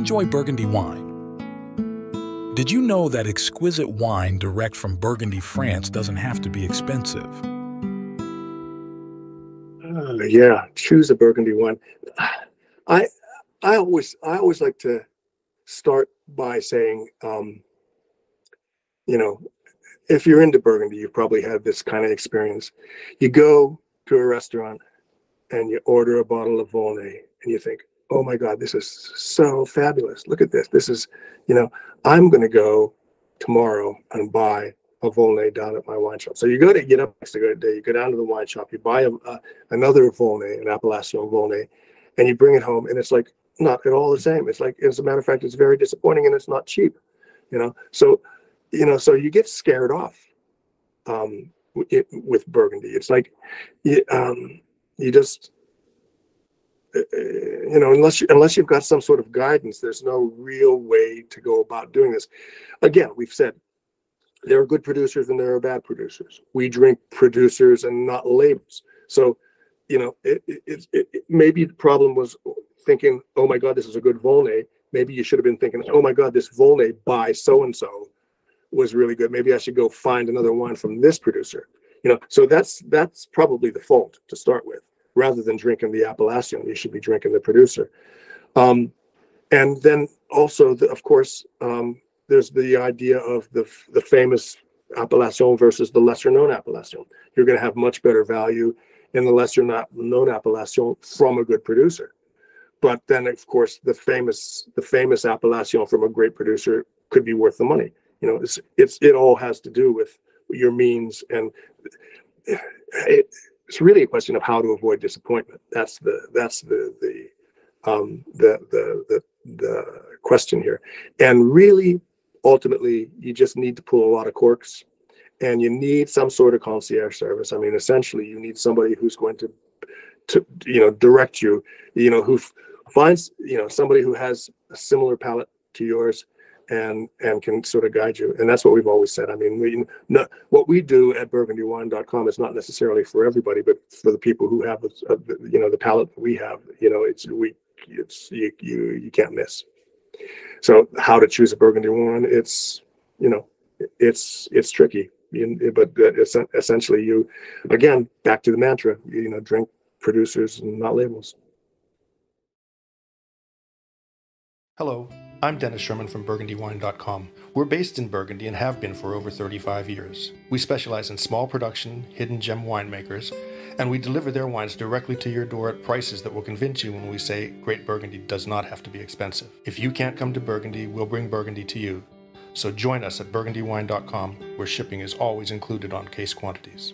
enjoy Burgundy wine? Did you know that exquisite wine direct from Burgundy, France doesn't have to be expensive? Uh, yeah, choose a Burgundy wine. I I always I always like to start by saying, um, you know, if you're into Burgundy, you've probably had this kind of experience. You go to a restaurant and you order a bottle of Volnay and you think, oh my God, this is so fabulous. Look at this. This is, you know, I'm going to go tomorrow and buy a Volnay down at my wine shop. So you go to get up next to day, you go down to the wine shop, you buy a, a, another Volnay, an Appellation Volnay, and you bring it home, and it's like not at all the same. It's like, as a matter of fact, it's very disappointing and it's not cheap, you know. So, you know, so you get scared off um, it, with Burgundy. It's like, you, um, you just you know, unless you, unless you've got some sort of guidance, there's no real way to go about doing this. Again, we've said there are good producers and there are bad producers. We drink producers and not labels. So, you know, it, it, it, it maybe the problem was thinking, oh my God, this is a good Volnay. Maybe you should have been thinking, oh my God, this Volnay by so and so was really good. Maybe I should go find another wine from this producer. You know, so that's that's probably the fault to start with rather than drinking the Appellation, you should be drinking the producer. Um, and then also, the, of course, um, there's the idea of the the famous Appellation versus the lesser known Appellation. You're going to have much better value in the lesser known Appellation from a good producer. But then, of course, the famous the famous Appellation from a great producer could be worth the money. You know, it's it's it all has to do with your means and it's really a question of how to avoid disappointment. That's the that's the the um, the, the the the question here. And really, ultimately, you just need to pull a lot of corks, and you need some sort of concierge service. I mean, essentially, you need somebody who's going to to you know direct you. You know, who finds you know somebody who has a similar palate to yours and and can sort of guide you. And that's what we've always said. I mean, we no, what we do at burgundywine.com is not necessarily for everybody, but for the people who have a, uh, you know the palate that we have. You know, it's we it's you you you can't miss. So how to choose a burgundy wine? It's you know it's it's tricky, but uh, it's essentially you again back to the mantra. You know, drink producers and not labels. Hello, I'm Dennis Sherman from BurgundyWine.com. We're based in Burgundy and have been for over 35 years. We specialize in small production, hidden gem winemakers, and we deliver their wines directly to your door at prices that will convince you when we say Great Burgundy does not have to be expensive. If you can't come to Burgundy, we'll bring Burgundy to you. So join us at BurgundyWine.com, where shipping is always included on case quantities.